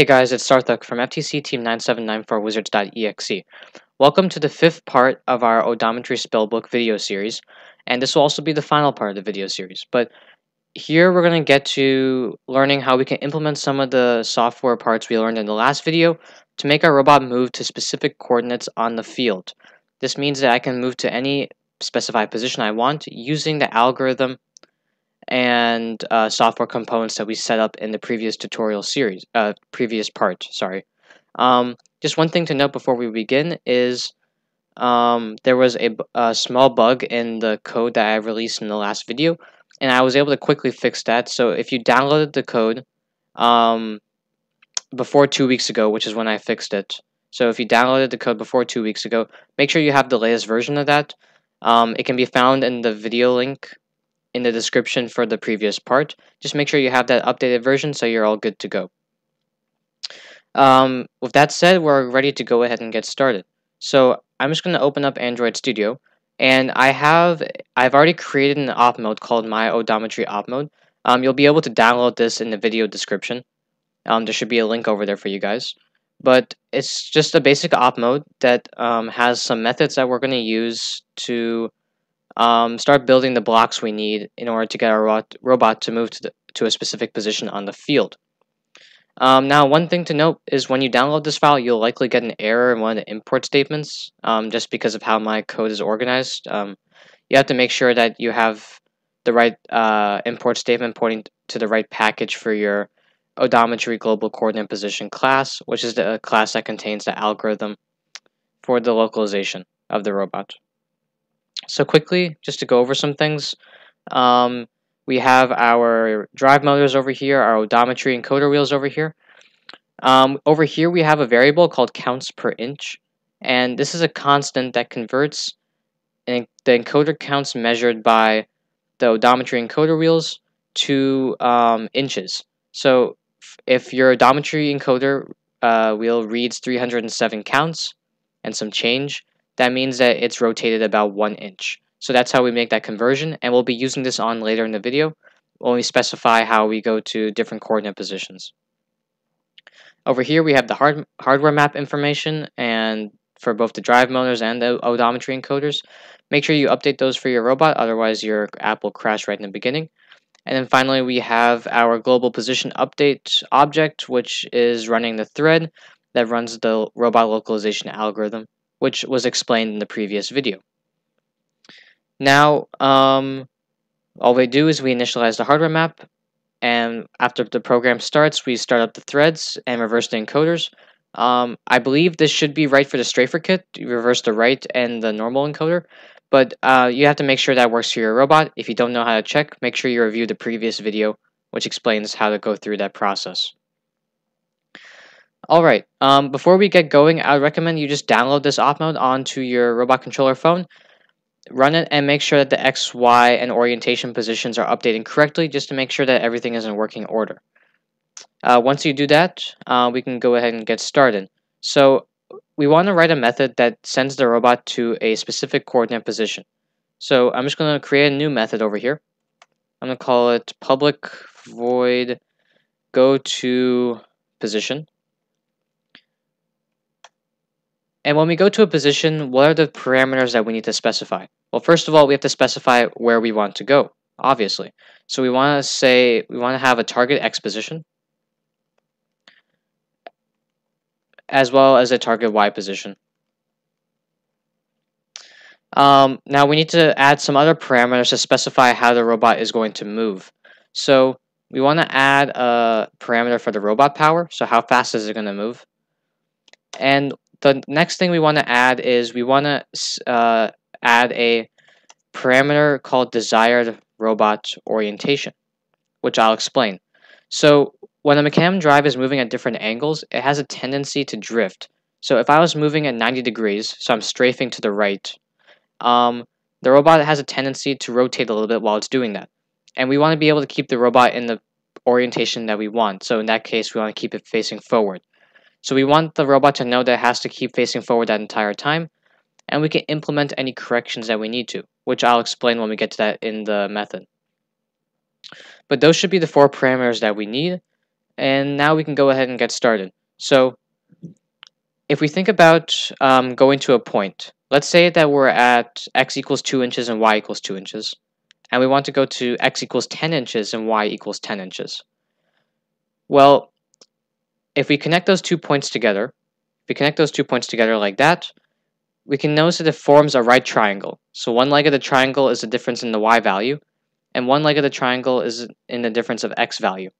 Hey guys, it's Sarthak from FTC Team 9794 Wizards.exe. Welcome to the fifth part of our Odometry Spellbook video series, and this will also be the final part of the video series. But here we're going to get to learning how we can implement some of the software parts we learned in the last video to make our robot move to specific coordinates on the field. This means that I can move to any specified position I want using the algorithm and uh, software components that we set up in the previous tutorial series, uh, previous part, sorry. Um, just one thing to note before we begin is um, there was a, a, small bug in the code that I released in the last video, and I was able to quickly fix that. So if you downloaded the code um, before two weeks ago, which is when I fixed it, so if you downloaded the code before two weeks ago, make sure you have the latest version of that. Um, it can be found in the video link in the description for the previous part. Just make sure you have that updated version so you're all good to go. Um, with that said, we're ready to go ahead and get started. So I'm just going to open up Android Studio, and I have I've already created an op mode called My Odometry Op Mode. Um, you'll be able to download this in the video description. Um, there should be a link over there for you guys. But it's just a basic op mode that um, has some methods that we're going to use to um, start building the blocks we need in order to get our robot, robot to move to, the, to a specific position on the field. Um, now, one thing to note is when you download this file, you'll likely get an error in one of the import statements, um, just because of how my code is organized. Um, you have to make sure that you have the right uh, import statement pointing to the right package for your odometry global coordinate position class, which is the class that contains the algorithm for the localization of the robot. So quickly, just to go over some things, um, we have our drive motors over here, our odometry encoder wheels over here. Um, over here, we have a variable called counts per inch, and this is a constant that converts the encoder counts measured by the odometry encoder wheels to um, inches. So if your odometry encoder uh, wheel reads 307 counts and some change, that means that it's rotated about one inch. So that's how we make that conversion, and we'll be using this on later in the video when we specify how we go to different coordinate positions. Over here we have the hard hardware map information and for both the drive motors and the odometry encoders. Make sure you update those for your robot, otherwise your app will crash right in the beginning. And then finally we have our global position update object, which is running the thread that runs the robot localization algorithm which was explained in the previous video. Now, um, all we do is we initialize the hardware map, and after the program starts, we start up the threads and reverse the encoders. Um, I believe this should be right for the strafer kit, you reverse the right and the normal encoder, but uh, you have to make sure that works for your robot. If you don't know how to check, make sure you review the previous video, which explains how to go through that process. Alright, um, before we get going, I recommend you just download this op mode onto your robot controller phone, run it, and make sure that the X, Y, and orientation positions are updating correctly just to make sure that everything is in working order. Uh, once you do that, uh, we can go ahead and get started. So we want to write a method that sends the robot to a specific coordinate position. So I'm just going to create a new method over here. I'm going to call it public void go to position. And when we go to a position, what are the parameters that we need to specify? Well, first of all, we have to specify where we want to go, obviously. So we want to say, we want to have a target X position, as well as a target Y position. Um, now we need to add some other parameters to specify how the robot is going to move. So we want to add a parameter for the robot power, so how fast is it going to move. And the next thing we want to add is we want to uh, add a parameter called desired robot orientation, which I'll explain. So when a Mecanum drive is moving at different angles, it has a tendency to drift. So if I was moving at 90 degrees, so I'm strafing to the right, um, the robot has a tendency to rotate a little bit while it's doing that. And we want to be able to keep the robot in the orientation that we want. So in that case, we want to keep it facing forward. So we want the robot to know that it has to keep facing forward that entire time, and we can implement any corrections that we need to, which I'll explain when we get to that in the method. But those should be the four parameters that we need. And now we can go ahead and get started. So if we think about um, going to a point, let's say that we're at x equals 2 inches and y equals 2 inches, and we want to go to x equals 10 inches and y equals 10 inches. Well, if we connect those two points together, if we connect those two points together like that, we can notice that it forms a right triangle. So one leg of the triangle is the difference in the y value, and one leg of the triangle is in the difference of x value.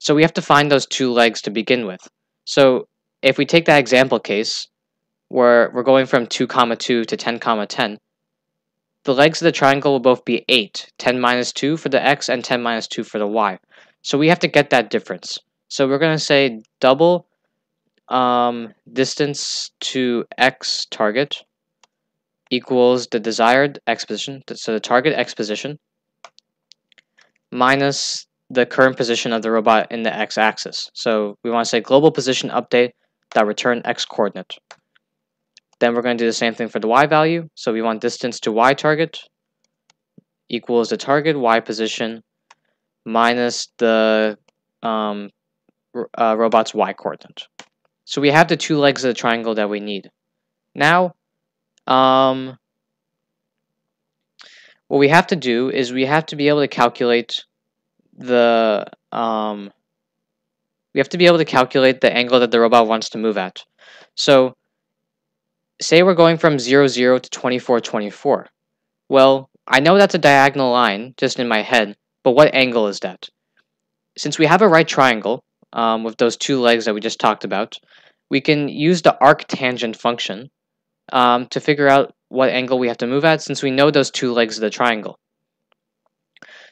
So we have to find those two legs to begin with. So if we take that example case, where we're going from 2 comma 2 to 10 comma 10, the legs of the triangle will both be 8, 10 minus 2 for the x and 10 minus 2 for the y. So we have to get that difference. So we're going to say double um, distance to x target equals the desired x position, so the target x position, minus the current position of the robot in the x-axis. So we want to say global position update that return x coordinate. Then we're going to do the same thing for the y value. So we want distance to y target equals the target y position minus the um, uh, robot's y coordinate. So we have the two legs of the triangle that we need. Now, um, what we have to do is we have to be able to calculate the um, we have to be able to calculate the angle that the robot wants to move at. So say we're going from 0, 0 to 24, 24. Well, I know that's a diagonal line just in my head, but what angle is that? Since we have a right triangle, um, with those two legs that we just talked about, we can use the arctangent function um, to figure out what angle we have to move at since we know those two legs of the triangle.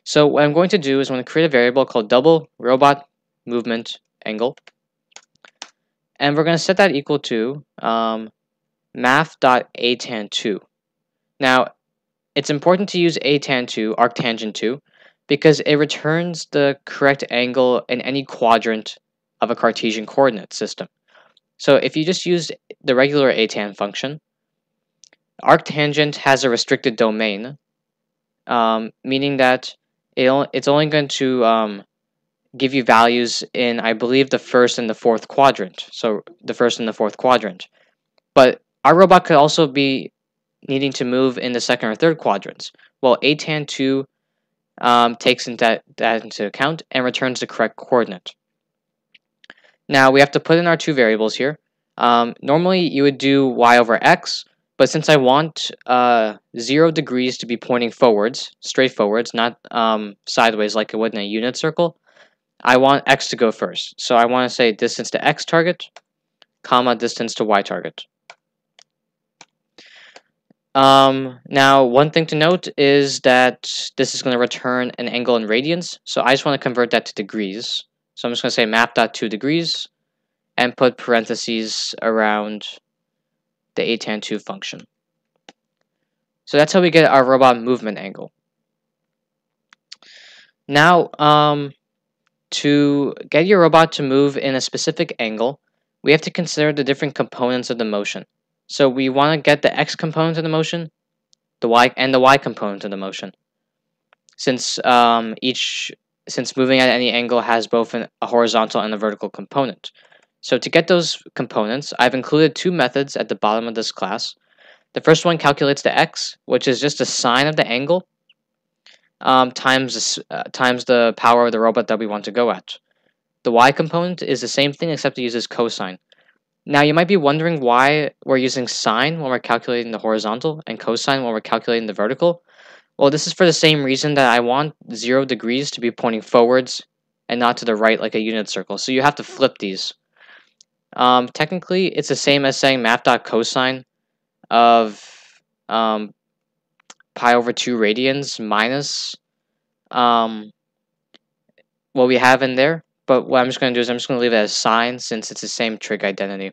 So what I'm going to do is I'm going to create a variable called double robot movement angle. And we're going to set that equal to um, math.atan2. Now, it's important to use atan2, arctangent 2, because it returns the correct angle in any quadrant of a Cartesian coordinate system. So if you just use the regular atan function, arctangent has a restricted domain, um, meaning that it it's only going to um, give you values in, I believe, the first and the fourth quadrant. So the first and the fourth quadrant. But our robot could also be needing to move in the second or third quadrants. Well, atan2 um, takes that, that into account and returns the correct coordinate. Now we have to put in our two variables here. Um, normally you would do y over x, but since I want uh, 0 degrees to be pointing forwards, straight forwards, not um, sideways like it would in a unit circle, I want x to go first. So I want to say distance to x target, comma, distance to y target. Um, now, one thing to note is that this is going to return an angle in radians, so I just want to convert that to degrees. So I'm just going to say math.2 degrees and put parentheses around the atan2 function. So that's how we get our robot movement angle. Now, um, to get your robot to move in a specific angle, we have to consider the different components of the motion. So we want to get the x component of the motion, the y and the y component of the motion. Since um, each since moving at any angle has both an, a horizontal and a vertical component. So to get those components, I've included two methods at the bottom of this class. The first one calculates the x, which is just a sine of the angle um, times, uh, times the power of the robot that we want to go at. The y component is the same thing except it uses cosine. Now you might be wondering why we're using sine when we're calculating the horizontal and cosine when we're calculating the vertical. Well, this is for the same reason that I want 0 degrees to be pointing forwards and not to the right like a unit circle. So you have to flip these. Um, technically, it's the same as saying math.cosine of um, pi over 2 radians minus um, what we have in there. But what I'm just going to do is I'm just going to leave it as sine since it's the same trig identity.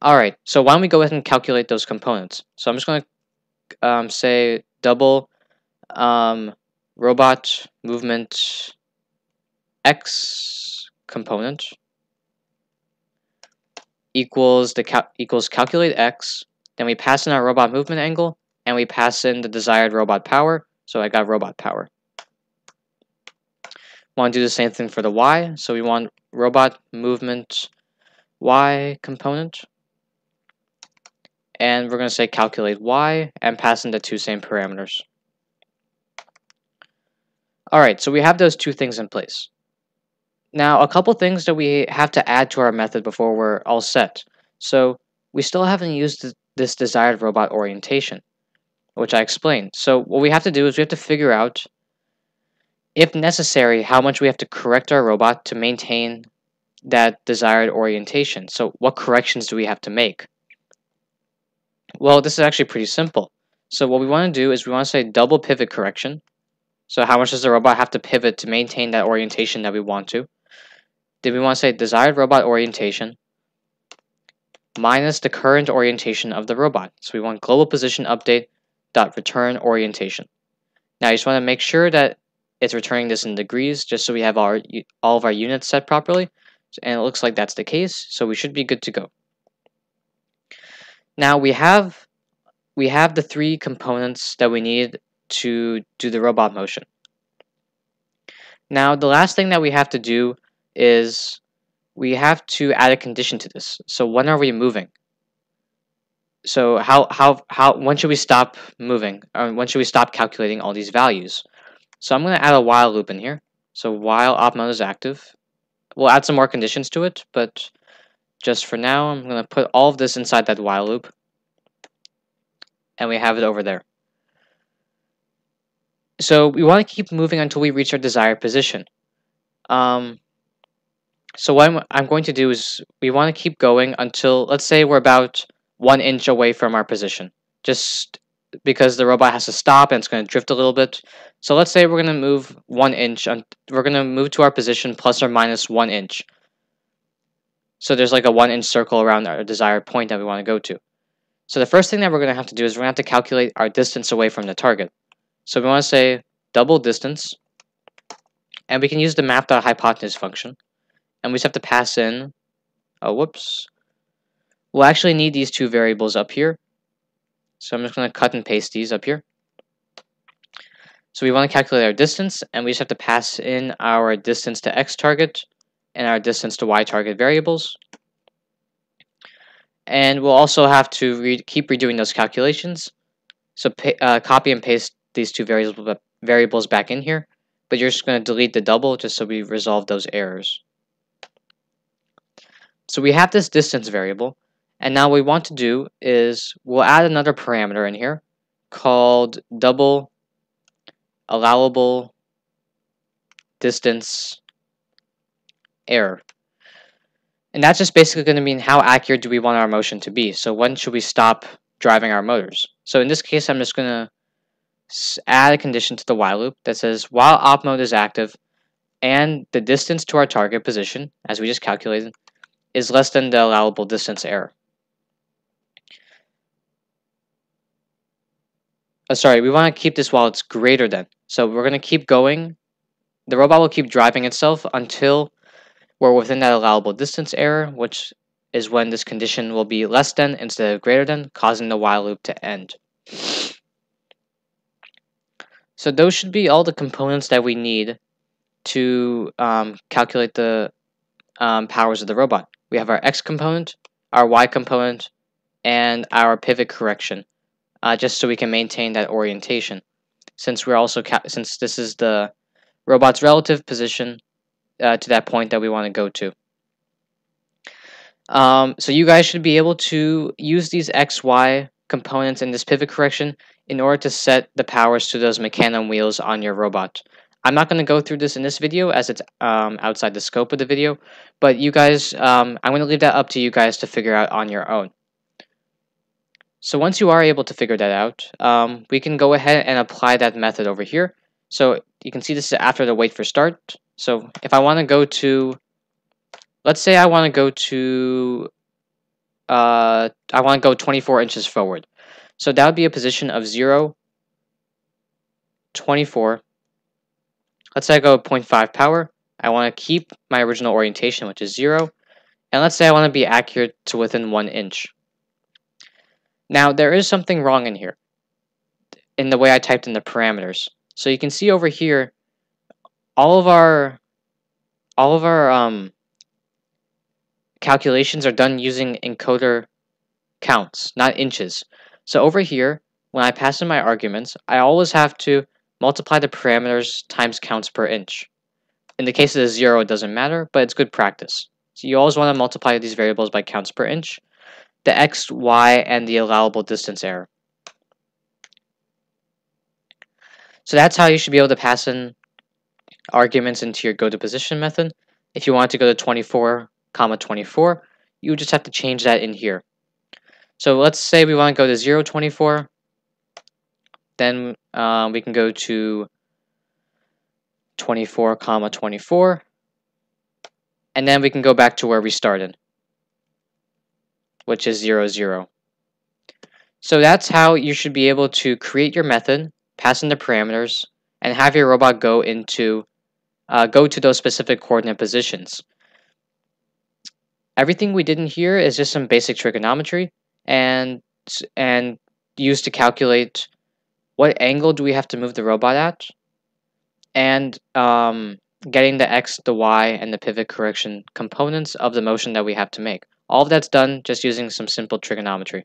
Alright, so why don't we go ahead and calculate those components. So I'm just going to um, say double um, robot movement x component equals the cal equals calculate x. Then we pass in our robot movement angle, and we pass in the desired robot power. So I got robot power. Want to do the same thing for the y. So we want robot movement y component. And we're going to say calculate y and pass in the two same parameters. Alright, so we have those two things in place. Now, a couple things that we have to add to our method before we're all set. So, we still haven't used this desired robot orientation, which I explained. So, what we have to do is we have to figure out, if necessary, how much we have to correct our robot to maintain that desired orientation. So, what corrections do we have to make? Well, this is actually pretty simple. So, what we want to do is we want to say double pivot correction so how much does the robot have to pivot to maintain that orientation that we want to? Then we want to say desired robot orientation minus the current orientation of the robot. So we want global position update dot return orientation. Now you just want to make sure that it's returning this in degrees just so we have our all of our units set properly. And it looks like that's the case, so we should be good to go. Now we have we have the three components that we need to do the robot motion. Now, the last thing that we have to do is we have to add a condition to this. So when are we moving? So how how how when should we stop moving? Or when should we stop calculating all these values? So I'm going to add a while loop in here. So while op mode is active, we'll add some more conditions to it, but just for now, I'm going to put all of this inside that while loop. And we have it over there. So we want to keep moving until we reach our desired position. Um, so what I'm, I'm going to do is we want to keep going until, let's say we're about one inch away from our position. Just because the robot has to stop and it's going to drift a little bit. So let's say we're going to move one inch. we're going to move to our position plus or minus one inch. So there's like a one inch circle around our desired point that we want to go to. So the first thing that we're going to have to do is we're going to have to calculate our distance away from the target. So we want to say double distance, and we can use the math.hypotenuse function, and we just have to pass in, oh, whoops. We'll actually need these two variables up here, so I'm just going to cut and paste these up here. So we want to calculate our distance, and we just have to pass in our distance to x target and our distance to y target variables. And we'll also have to re keep redoing those calculations. So uh, copy and paste these two variables variables back in here, but you're just going to delete the double just so we resolve those errors. So we have this distance variable, and now what we want to do is we'll add another parameter in here called double allowable distance error. And that's just basically going to mean how accurate do we want our motion to be. So when should we stop driving our motors? So in this case, I'm just going to add a condition to the while loop that says while op mode is active and the distance to our target position, as we just calculated, is less than the allowable distance error. Oh, sorry, we want to keep this while it's greater than. So we're going to keep going. The robot will keep driving itself until we're within that allowable distance error, which is when this condition will be less than instead of greater than, causing the while loop to end. So those should be all the components that we need to um, calculate the um, powers of the robot. We have our X component, our Y component, and our pivot correction, uh, just so we can maintain that orientation. Since we're also since this is the robot's relative position uh, to that point that we want to go to. Um, so you guys should be able to use these X, Y components in this pivot correction in order to set the powers to those mecanum wheels on your robot. I'm not going to go through this in this video as it's um, outside the scope of the video, but you guys, um, I'm going to leave that up to you guys to figure out on your own. So once you are able to figure that out, um, we can go ahead and apply that method over here. So you can see this is after the wait for start. So if I want to go to, let's say I want to go to, uh, I want to go 24 inches forward. So that would be a position of 0, 24. Let's say I go 0.5 power. I want to keep my original orientation, which is 0. And let's say I want to be accurate to within 1 inch. Now, there is something wrong in here in the way I typed in the parameters. So you can see over here, all of our all of our um, calculations are done using encoder counts, not inches. So over here, when I pass in my arguments, I always have to multiply the parameters times counts per inch. In the case of the zero, it doesn't matter, but it's good practice. So you always want to multiply these variables by counts per inch, the x, y, and the allowable distance error. So that's how you should be able to pass in arguments into your go to position method. If you want to go to 24, comma 24, you just have to change that in here. So let's say we want to go to 0, 24. Then um, we can go to 24, comma 24. And then we can go back to where we started, which is 0, 0. So that's how you should be able to create your method, pass in the parameters, and have your robot go into uh, go to those specific coordinate positions. Everything we did in here is just some basic trigonometry and and used to calculate what angle do we have to move the robot at and um, getting the x, the y, and the pivot correction components of the motion that we have to make. All of that's done just using some simple trigonometry.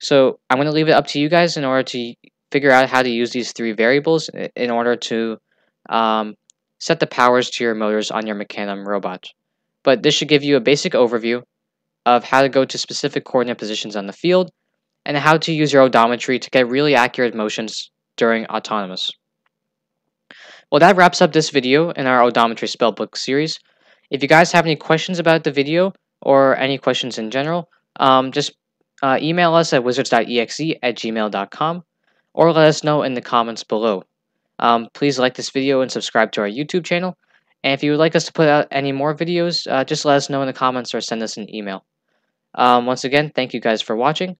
So I'm going to leave it up to you guys in order to figure out how to use these three variables in order to um, set the powers to your motors on your Mecanum robot. But this should give you a basic overview of how to go to specific coordinate positions on the field and how to use your odometry to get really accurate motions during autonomous. Well, that wraps up this video in our odometry spellbook series. If you guys have any questions about the video or any questions in general, um, just uh, email us at wizards.exe at gmail.com or let us know in the comments below. Um, please like this video and subscribe to our YouTube channel. And if you would like us to put out any more videos, uh, just let us know in the comments or send us an email. Um, once again, thank you guys for watching,